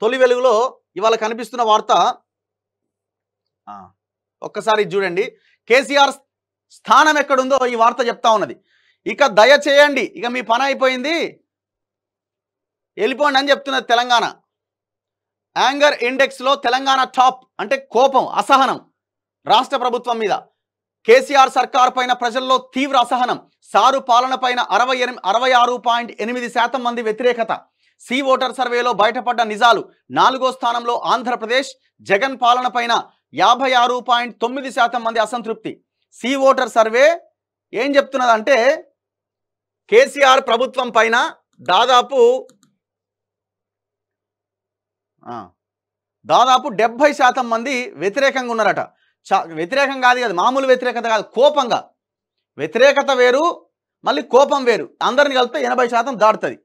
తొలి వెలుగులో ఇవాళ కనిపిస్తున్న వార్త. ఒక్కసారి చూడండి. కేసీఆర్ స్థానం ఎక్కడుందో ఈ వార్త చెప్తా ఉన్నది. ఇక దయచేయండి ఇక మీ పని అయిపోయింది. వెళ్ళిపోండి అని చెప్తున్నది తెలంగాణ. యాంగర్ ఇండెక్స్లో తెలంగాణ టాప్ అంటే కోపం అసహనం రాష్ట్ర ప్రభుత్వం మీద. కేసీఆర్ సర్కార్ పైన ప్రజల్లో తీవ్ర అసహనం. సారు పాలన పైన అరవై ఎనిమి అరవై ఆరు పాయింట్ ఎనిమిది శాతం మంది వ్యతిరేకత. సి ఓటర్ సర్వేలో బయటపడ్డ నిజాలు. నాలుగో స్థానంలో ఆంధ్రప్రదేశ్. జగన్ పాలన పైన యాభై ఆరు పాయింట్ తొమ్మిది శాతం మంది అసంతృప్తి. సి ఓటర్ సర్వే ఏం చెప్తున్నదంటే కేసీఆర్ ప్రభుత్వం పైన దాదాపు దాదాపు డెబ్బై శాతం మంది వ్యతిరేకంగా ఉన్నారట. చా వ్యతిరేకం కాదు కదా మామూలు వ్యతిరేకత కాదు కోపంగా. వ్యతిరేకత వేరు మళ్ళీ కోపం వేరు. అందరిని కలిపితే ఎనభై శాతం దాటుతుంది.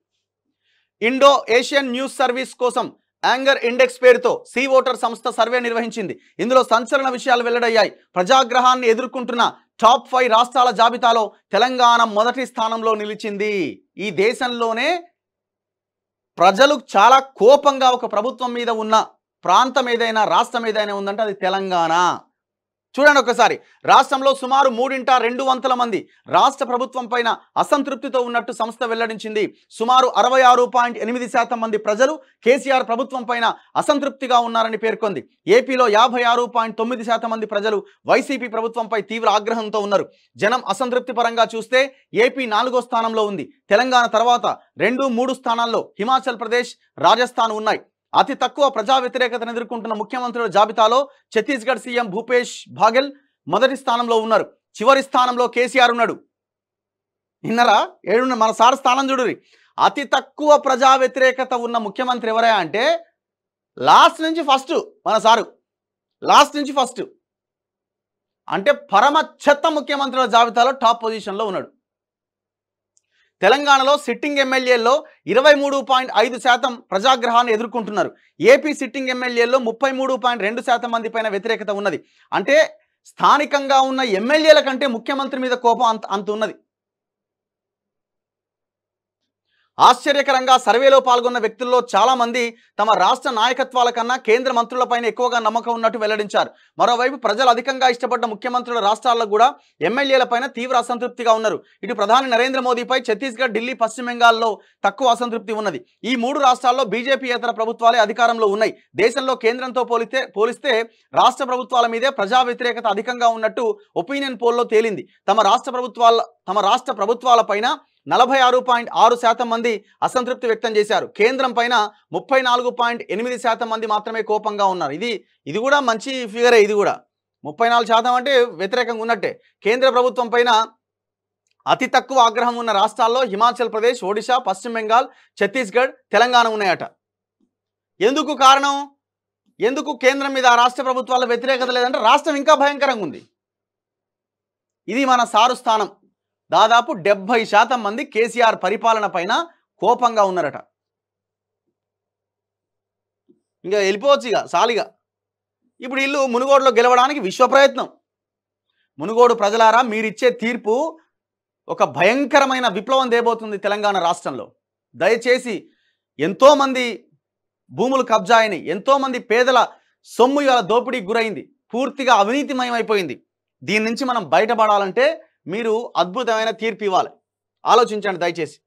ఇండో ఏషియన్ న్యూస్ సర్వీస్ కోసం యాంగర్ ఇండెక్స్ పేరుతో సీ ఓటర్ సంస్థ సర్వే నిర్వహించింది. ఇందులో సంచలన విషయాలు వెల్లడయ్యాయి. ప్రజాగ్రహాన్ని ఎదుర్కొంటున్న టాప్ ఫైవ్ రాష్ట్రాల జాబితాలో తెలంగాణ మొదటి స్థానంలో నిలిచింది. ఈ దేశంలోనే ప్రజలు చాలా కోపంగా ఒక ప్రభుత్వం మీద ఉన్న ప్రాంతం ఏదైనా రాష్ట్రం ఏదైనా ఉందంటే అది తెలంగాణ. చూడండి ఒకసారి. రాష్ట్రంలో సుమారు మూడింట రెండు వంతుల మంది రాష్ట్ర ప్రభుత్వం పైన అసంతృప్తితో ఉన్నట్టు సంస్థ వెల్లడించింది. సుమారు అరవై ఆరు పాయింట్ ఎనిమిది శాతం మంది ప్రజలు కేసీఆర్ ప్రభుత్వం పైన అసంతృప్తిగా ఉన్నారని పేర్కొంది. ఏపీలో యాభై ఆరు పాయింట్ తొమ్మిది శాతం మంది ప్రజలు వైసీపీ ప్రభుత్వంపై తీవ్ర ఆగ్రహంతో ఉన్నారు. జనం అసంతృప్తి పరంగా చూస్తే ఏపీ నాలుగో స్థానంలో ఉంది. తెలంగాణ తర్వాత రెండు మూడు స్థానాల్లో హిమాచల్ ప్రదేశ్ రాజస్థాన్ ఉన్నాయి. అతి తక్కువ ప్రజా వ్యతిరేకతను ఎదుర్కొంటున్న ముఖ్యమంత్రుల జాబితాలో ఛత్తీస్గఢ్ సీఎం భూపేష్ బాగెల్ మొదటి స్థానంలో ఉన్నారు. చివరి స్థానంలో కేసీఆర్ ఉన్నాడు. నిన్నరా ఏడున్న మన సార్ స్థానం చూడురి అతి తక్కువ ప్రజా వ్యతిరేకత ఉన్న ముఖ్యమంత్రి ఎవరా అంటే లాస్ట్ నుంచి ఫస్ట్ మన సారు. లాస్ట్ నుంచి ఫస్ట్. అంటే పరమ చెత్త ముఖ్యమంత్రుల జాబితాలో టాప్ పొజిషన్లో ఉన్నాడు. తెలంగాణలో సిట్టింగ్ ఎమ్మెల్యేల్లో ఇరవై మూడు పాయింట్ ఐదు శాతం ప్రజాగ్రహాన్ని ఎదుర్కొంటున్నారు. ఏపీ సిట్టింగ్ ఎమ్మెల్యేల్లో ముప్పై మూడు పాయింట్ రెండు శాతం మంది పైన వ్యతిరేకత ఉన్నది. అంటే స్థానికంగా ఉన్న ఎమ్మెల్యేల కంటే ముఖ్యమంత్రి మీద కోపం అంత అంత ఉన్నది. ఆశ్చర్యకరంగా సర్వేలో పాల్గొన్న వ్యక్తుల్లో చాలామంది తమ రాష్ట్ర నాయకత్వాల కన్నా కేంద్ర మంత్రులపైన ఎక్కువగా నమ్మకం ఉన్నట్టు వెల్లడించారు. మరోవైపు ప్రజలు అధికంగా ఇష్టపడ్డ ముఖ్యమంత్రుల రాష్ట్రాల్లో కూడా ఎమ్మెల్యేలపైన తీవ్ర అసంతృప్తిగా ఉన్నారు. ఇటు ప్రధాని నరేంద్ర మోదీపై ఛత్తీస్గఢ్ ఢిల్లీ పశ్చిమ బెంగాల్లో తక్కువ అసంతృప్తి ఉన్నది. ఈ మూడు రాష్ట్రాల్లో బీజేపీయేతర ప్రభుత్వాలే అధికారంలో ఉన్నాయి. దేశంలో కేంద్రంతో పోలిస్తే పోలిస్తే రాష్ట్ర ప్రభుత్వాల మీదే ప్రజా వ్యతిరేకత అధికంగా ఉన్నట్టు ఒపీనియన్ పోల్లో తేలింది. తమ రాష్ట్ర ప్రభుత్వాల తమ రాష్ట్ర ప్రభుత్వాలపైన నలభై ఆరు పాయింట్ ఆరు శాతం మంది అసంతృప్తి వ్యక్తం చేశారు. కేంద్రం పైన ముప్పై నాలుగు పాయింట్ ఎనిమిది శాతం మంది మాత్రమే కోపంగా ఉన్నారు. ఇది ఇది కూడా మంచి ఫిగరే ఇది కూడా. ముప్పై నాలుగు శాతం అంటే వ్యతిరేకంగా ఉన్నట్టే. కేంద్ర ప్రభుత్వం పైన అతి తక్కువ ఆగ్రహం ఉన్న రాష్ట్రాల్లో హిమాచల్ ప్రదేశ్ ఒడిశా పశ్చిమ బెంగాల్ ఛత్తీస్గఢ్ తెలంగాణ ఉన్నాయట. ఎందుకు కారణం? ఎందుకు కేంద్రం మీద రాష్ట్ర ప్రభుత్వాల వ్యతిరేకత లేదంటే రాష్ట్రం ఇంకా భయంకరంగా ఉంది. ఇది మన సారు స్థానం. దాదాపు డెబ్భై శాతం మంది కేసీఆర్ పరిపాలన పైన కోపంగా ఉన్నారట. ఇంకా వెళ్ళిపోవచ్చు ఇక సాలిగా. ఇప్పుడు ఇల్లు మునుగోడులో గెలవడానికి విశ్వ ప్రయత్నం. మునుగోడు ప్రజలారా మీరిచ్చే తీర్పు ఒక భయంకరమైన విప్లవం దేబోతుంది తెలంగాణ రాష్ట్రంలో. దయచేసి ఎంతోమంది భూములు కబ్జా అయినాయి ఎంతోమంది పేదల సొమ్ము ఇవాళ దోపిడీకి గురైంది పూర్తిగా అవినీతిమయమైపోయింది. దీని నుంచి మనం బయటపడాలంటే మీరు అద్భుతమైన తీర్పు ఇవ్వాలి. ఆలోచించండి దయచేసి.